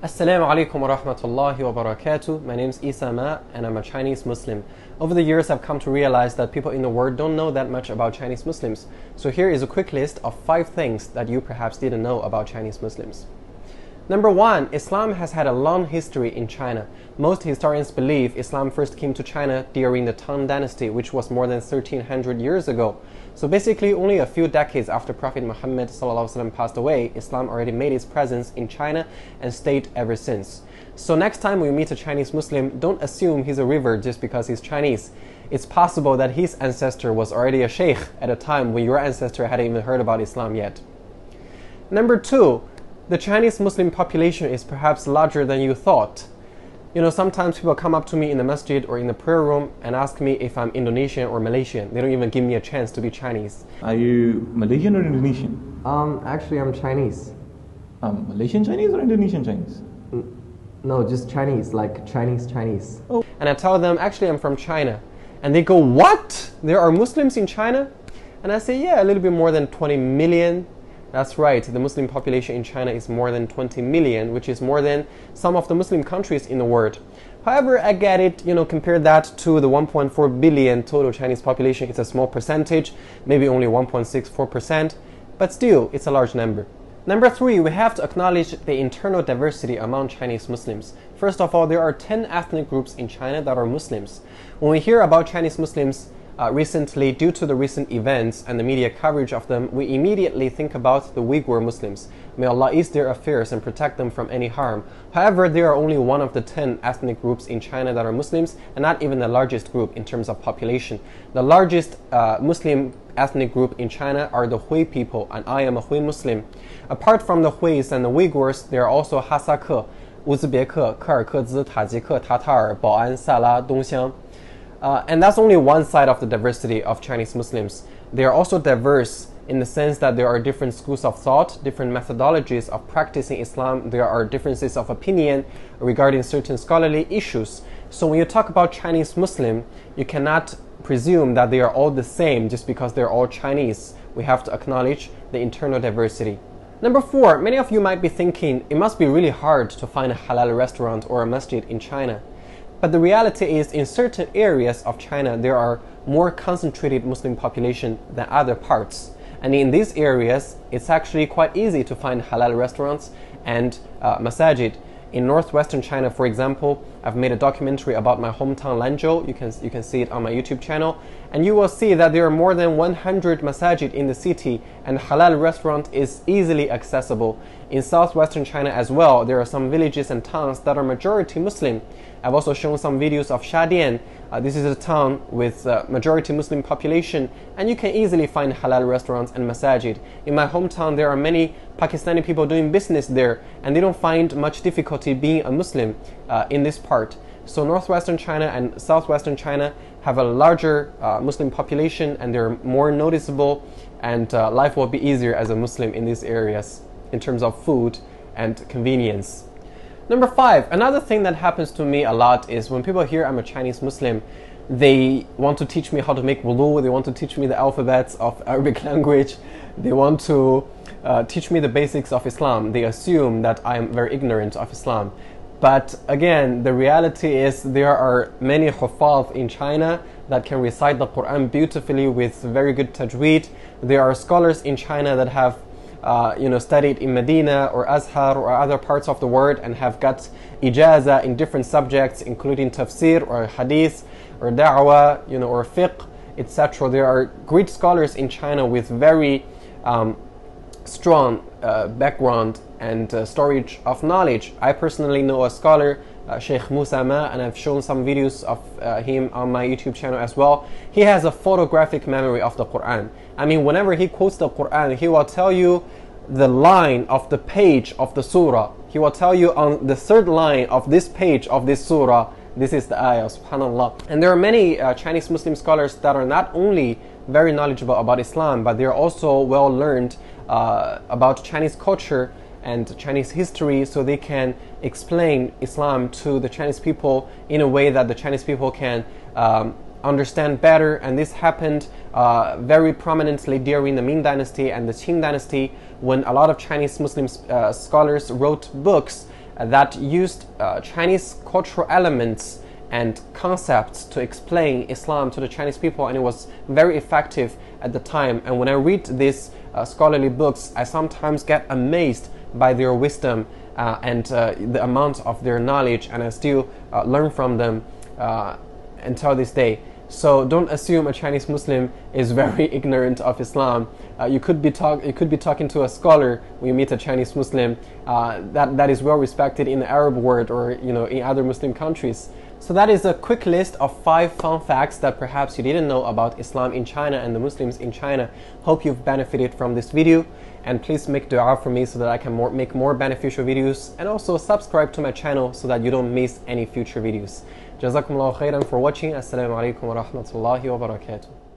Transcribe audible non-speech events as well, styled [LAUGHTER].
Assalamu alaikum wa rahmatullahi wa barakatuh. My name is Isa Ma and I'm a Chinese Muslim. Over the years, I've come to realize that people in the world don't know that much about Chinese Muslims. So here is a quick list of five things that you perhaps didn't know about Chinese Muslims. Number one, Islam has had a long history in China. Most historians believe Islam first came to China during the Tang Dynasty, which was more than 1300 years ago. So basically, only a few decades after Prophet Muhammad passed away, Islam already made its presence in China and stayed ever since. So next time we meet a Chinese Muslim, don't assume he's a revert just because he's Chinese. It's possible that his ancestor was already a sheikh at a time when your ancestor hadn't even heard about Islam yet. Number two, the Chinese Muslim population is perhaps larger than you thought. You know, sometimes people come up to me in the masjid or in the prayer room and ask me if I'm Indonesian or Malaysian. They don't even give me a chance to be Chinese. Are you Malaysian or Indonesian? Um, actually, I'm Chinese. Um, Malaysian Chinese or Indonesian Chinese? No, just Chinese, like Chinese Chinese. Oh. And I tell them, actually, I'm from China. And they go, What? There are Muslims in China? And I say, Yeah, a little bit more than 20 million. That's right, the Muslim population in China is more than 20 million, which is more than some of the Muslim countries in the world. However, I get it, you know, compare that to the 1.4 billion total Chinese population, it's a small percentage, maybe only 1.64%, but still, it's a large number. Number three, we have to acknowledge the internal diversity among Chinese Muslims. First of all, there are 10 ethnic groups in China that are Muslims. When we hear about Chinese Muslims, uh, recently, due to the recent events and the media coverage of them, we immediately think about the Uyghur Muslims. May Allah ease their affairs and protect them from any harm. However, they are only one of the 10 ethnic groups in China that are Muslims and not even the largest group in terms of population. The largest uh, Muslim ethnic group in China are the Hui people, and I am a Hui Muslim. Apart from the Huis and the Uyghurs, there are also Hasaka, Uzbek, Karakhz, Tajik, Tatar, Bao'an, Sala, Dongxiang. Uh, and that's only one side of the diversity of Chinese Muslims. They are also diverse in the sense that there are different schools of thought, different methodologies of practicing Islam, there are differences of opinion regarding certain scholarly issues. So when you talk about Chinese Muslim, you cannot presume that they are all the same just because they're all Chinese. We have to acknowledge the internal diversity. Number four, many of you might be thinking it must be really hard to find a halal restaurant or a masjid in China. But the reality is, in certain areas of China, there are more concentrated Muslim population than other parts. And in these areas, it's actually quite easy to find halal restaurants and uh, masajid. In northwestern China, for example, I've made a documentary about my hometown Lanzhou. You can, you can see it on my YouTube channel. And you will see that there are more than 100 masajid in the city, and halal restaurant is easily accessible. In southwestern China as well, there are some villages and towns that are majority Muslim. I've also shown some videos of Shadian. Uh, this is a town with uh, majority Muslim population, and you can easily find halal restaurants and masajid. In my hometown, there are many Pakistani people doing business there, and they don't find much difficulty being a Muslim uh, in this part. So northwestern China and southwestern China have a larger uh, Muslim population, and they're more noticeable, and uh, life will be easier as a Muslim in these areas in terms of food and convenience. Number five, another thing that happens to me a lot is when people hear I'm a Chinese Muslim, they want to teach me how to make wudu, they want to teach me the alphabets of [LAUGHS] Arabic language, they want to uh, teach me the basics of Islam. They assume that I am very ignorant of Islam. But again, the reality is there are many huffaz in China that can recite the Quran beautifully with very good tajweed. There are scholars in China that have uh, you know, studied in Medina or Azhar or other parts of the world and have got ijaza in different subjects, including tafsir or hadith or da'wah, you know, or fiqh, etc. There are great scholars in China with very um, strong uh, background and uh, storage of knowledge. I personally know a scholar, uh, Sheikh Musa Ma, and I've shown some videos of uh, him on my YouTube channel as well. He has a photographic memory of the Quran. I mean, whenever he quotes the Quran, he will tell you the line of the page of the surah. He will tell you on the third line of this page of this surah, this is the ayah, subhanAllah. And there are many uh, Chinese Muslim scholars that are not only very knowledgeable about Islam, but they're also well learned uh, about Chinese culture and Chinese history so they can explain Islam to the Chinese people in a way that the Chinese people can um, understand better. And this happened uh, very prominently during the Ming Dynasty and the Qing Dynasty when a lot of Chinese Muslim uh, scholars wrote books that used uh, Chinese cultural elements and concepts to explain Islam to the Chinese people, and it was very effective at the time. And when I read these uh, scholarly books, I sometimes get amazed by their wisdom uh, and uh, the amount of their knowledge, and I still uh, learn from them until this day. So don't assume a Chinese Muslim is [LAUGHS] very ignorant of Islam. Uh, you could be talk you could be talking to a scholar when you meet a Chinese Muslim uh, that that is well respected in the Arab world or you know in other Muslim countries. So that is a quick list of five fun facts that perhaps you didn't know about Islam in China and the Muslims in China. Hope you've benefited from this video and please make dua for me so that I can more, make more beneficial videos and also subscribe to my channel so that you don't miss any future videos. Jazakumullah khairan for watching. Assalamu alaikum wa rahmatullahi wa barakatuh.